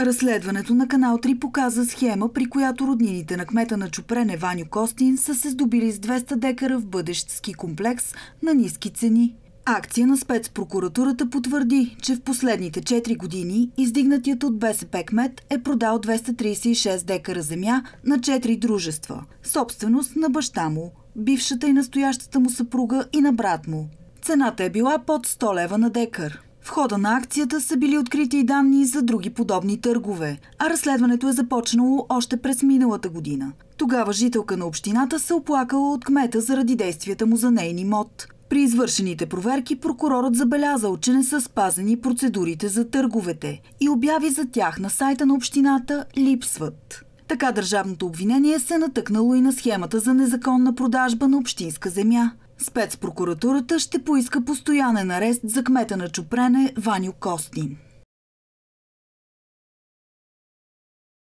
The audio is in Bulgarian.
Разследването на канал 3 показа схема, при която роднините на кмета на Чупрене Ваню Костин са се здобили с 200 декара в бъдещ ски комплекс на ниски цени. Акция на спецпрокуратурата потвърди, че в последните 4 години издигнатият от БСП кмет е продал 236 декара земя на 4 дружества, собственост на баща му, бившата и настоящата му съпруга и на брат му. Цената е била под 100 лева на декар. В хода на акцията са били открити и данни за други подобни търгове, а разследването е започнало още през миналата година. Тогава жителка на общината се оплакала от кмета заради действията му за нейни мод. При извършените проверки прокурорът забелязал, че не са спазени процедурите за търговете и обяви за тях на сайта на общината липсват. Така държавното обвинение се натъкнало и на схемата за незаконна продажба на общинска земя. Спецпрокуратурата ще поиска постоянен арест за кмета на Чупрене Ваню Костин.